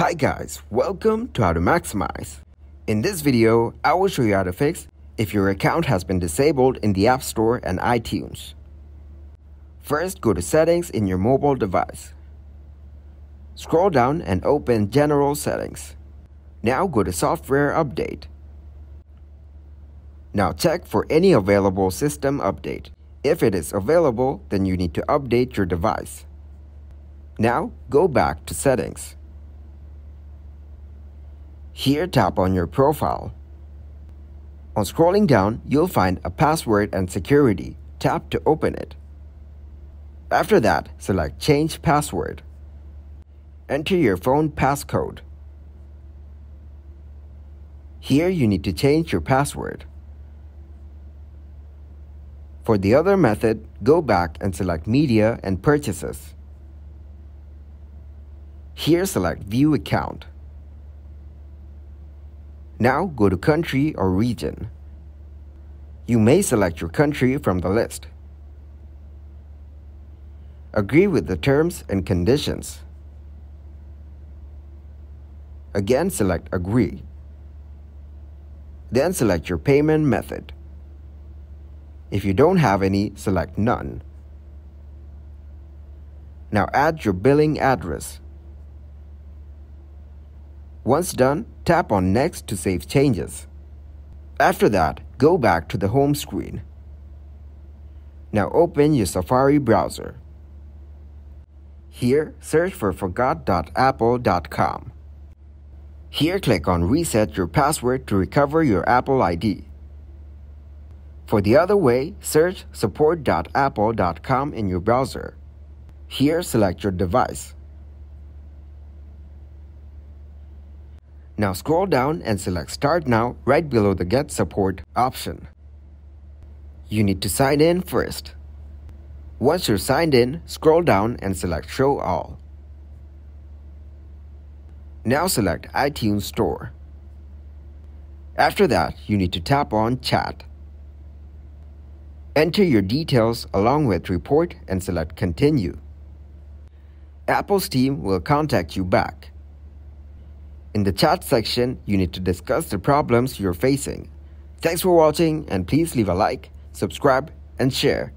Hi guys, welcome to How to Maximize. In this video, I will show you how to fix if your account has been disabled in the App Store and iTunes. First, go to Settings in your mobile device. Scroll down and open General Settings. Now go to Software Update. Now check for any available system update. If it is available, then you need to update your device. Now go back to Settings. Here tap on your profile. On scrolling down, you'll find a password and security. Tap to open it. After that, select Change Password. Enter your phone passcode. Here you need to change your password. For the other method, go back and select Media and Purchases. Here select View Account. Now go to Country or Region. You may select your country from the list. Agree with the terms and conditions. Again select Agree. Then select your payment method. If you don't have any, select None. Now add your billing address. Once done, tap on Next to save changes. After that, go back to the home screen. Now open your Safari browser. Here, search for forgot.apple.com. Here, click on Reset your password to recover your Apple ID. For the other way, search support.apple.com in your browser. Here, select your device. Now scroll down and select Start Now right below the Get Support option. You need to sign in first. Once you're signed in, scroll down and select Show All. Now select iTunes Store. After that, you need to tap on Chat. Enter your details along with Report and select Continue. Apple's team will contact you back. In the chat section, you need to discuss the problems you're facing. Thanks for watching and please leave a like, subscribe, and share.